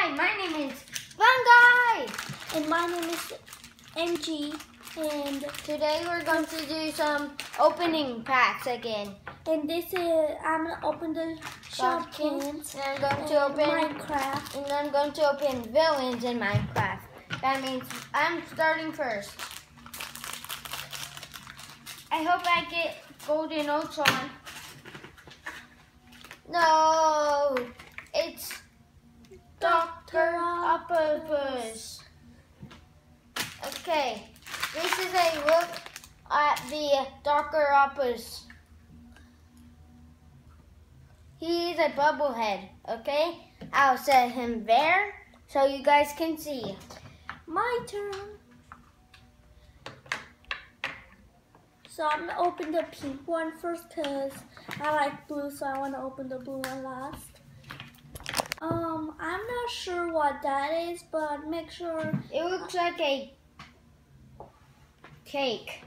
Hi, my name is Fun Guy. And my name is MG. And Today we're going to do some opening packs again. and this is I'm gonna open the shop Shopkins. cans. And I'm going and to open Minecraft. and I'm going to open villains in Minecraft. That means I'm starting first. I hope I get golden Ultron. No, it's Doctor Octopus. Okay, this is a look at the Doctor Octopus. He's a bubblehead, okay? I'll set him there so you guys can see. My turn. So I'm gonna open the pink one first because I like blue, so I want to open the blue one last. Um, I'm not sure what that is, but make sure. It looks like a cake.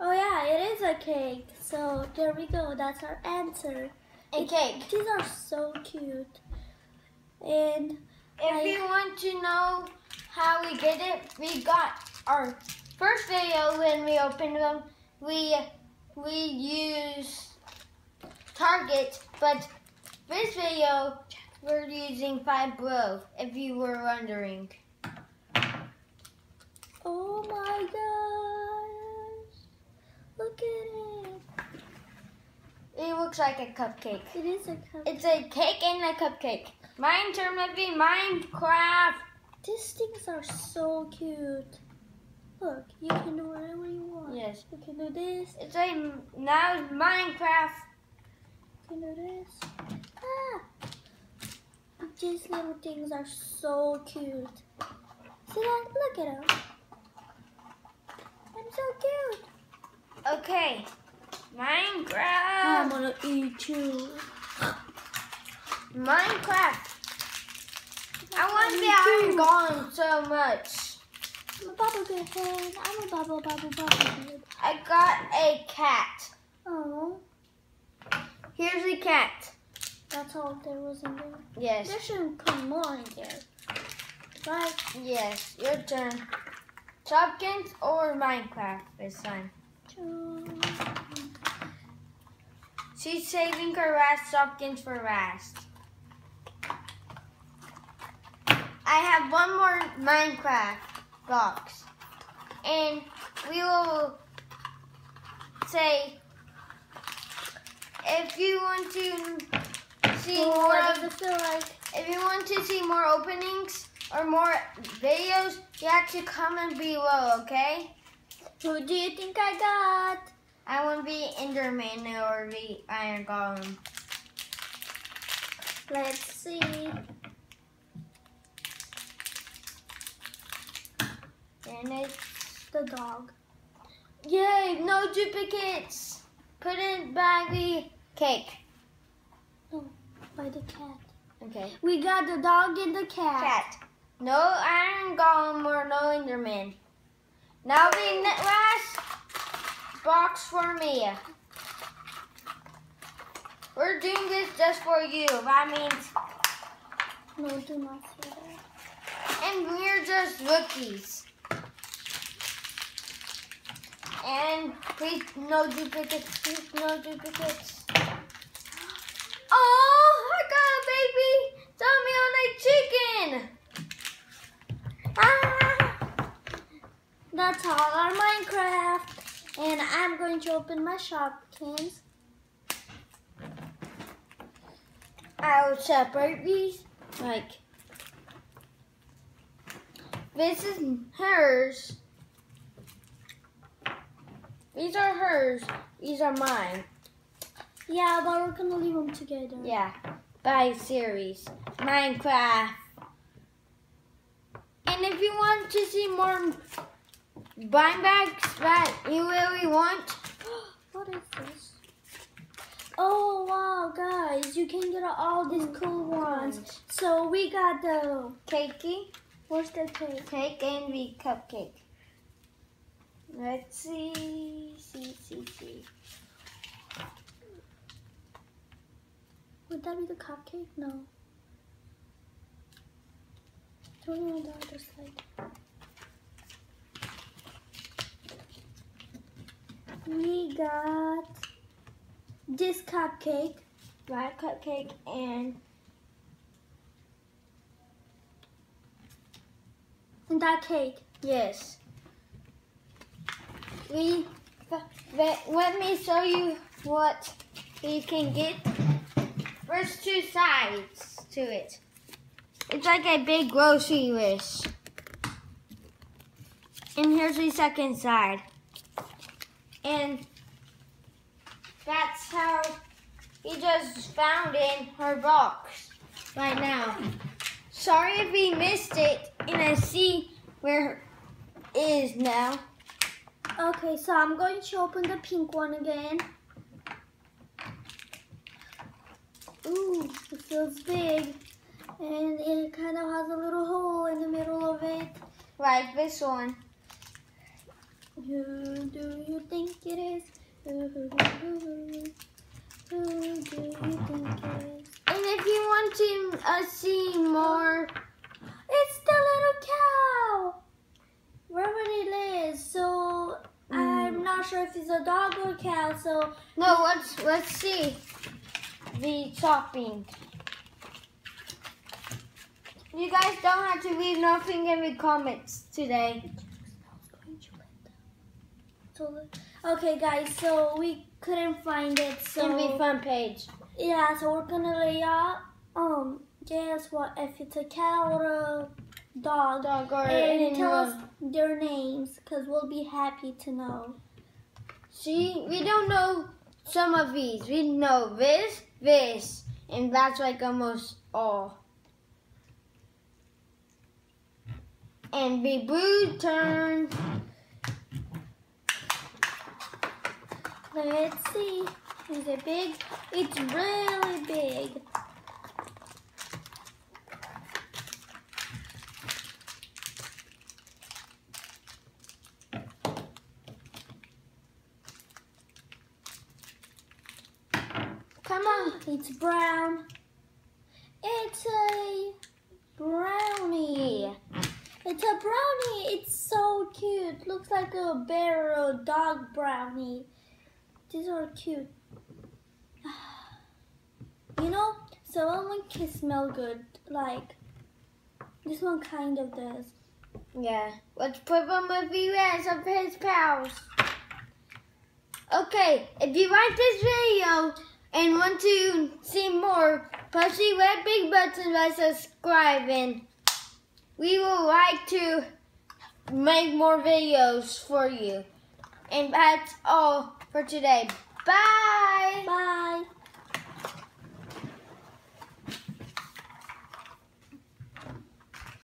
Oh yeah, it is a cake. So there we go. That's our answer. A cake. These are so cute. And If I- you want to know how we did it, we got our first video when we opened them. We we used Target, but this video we're using Five Below. If you were wondering, oh my gosh, look at it. it looks like a cupcake. It is a cup. It's a cake and a cupcake. Mine turn would be Minecraft. These things are so cute. Look, you can do whatever you want. Yes, You can do this. it's a now it's Minecraft. You can do this. Ah! These little things are so cute. See that? Look at them. I'm so cute. Okay, Minecraft. I'm gonna eat you. Minecraft. I want to be Iron Golem so much. I'm a bubble head. I'm a bubble, bubble, bubble head. I got a cat. Oh, Here's a cat. That's all there was in there. Yes, There shouldn't come more in there. Right? yes, your turn. Shopkins or Minecraft this time? She's saving her last Shopkins for last. I have one more Minecraft box. And we will say if you want to see more of like? if you want to see more openings or more videos, you have to comment below, okay? Who do you think I got? I want to be Enderman or the Iron Golem. Let's see. And it's The dog. yay, no duplicates. Put it by the cake. By the cat. Okay. We got the dog and the cat. Cat. No Iron Golem or no Enderman. Now the last box for me. We're doing this just for you. That means, No, do not say that. and we're just rookies. And please, no duplicates. Please, no duplicates. Oh, I got a baby. Tell me on a chicken. Ah. That's all our Minecraft. And I'm going to open my Shopkins. I'll separate these. Like, this is hers. These are hers. These are mine. Yeah, but we're gonna leave them together. Yeah, by series. Minecraft. And if you want to see more buying bags that you really want, what is this? Oh wow, guys, you can get all these oh, cool ones. So we got the cakey, what's the cake? cake and the cupcake. Let's see, see, see, see. Would that be the cupcake? No. Turn on the other side. We got this cupcake. White cupcake and And that cake. yes. We let, let me show you what we can get. First two sides to it. It's like a big grocery list. And here's the second side. And that's how he just found in her box right now. Sorry if we missed it, and I see where it is now. Okay, so I'm going to open the pink one again. Ooh, it feels big. And it kind of has a little hole in the middle of it. Like this one. Who do you think it is? Who, who, who, who, who do you think it is? And if you want to uh, see more, It's the little cow! Wherever it is. So I'm not sure if it's a dog or a cow. So no, let's let's see the shopping. You guys don't have to leave nothing in the comments today. Okay, guys. So we couldn't find it. So in the front page. yeah. So we're gonna lay out. Um, guess what? If it's a cat or a dog, Dog or and tell us their names, cause we'll be happy to know. See, we don't know some of these. We know this, this, and that's like almost all. And the blue turn. Let's see. Is it big? It's really big. Come on. It's brown. It's a brownie. It's a brownie. It's so cute. Looks like a bear or a dog brownie. These are cute. You know, some of them can smell good. Like, this one kind of does. Yeah. Let's put them with rest of his pals. Okay, if you like this video and want to see more, push the red big button by subscribing. We would like to make more videos for you. And that's all for today. Bye! Bye.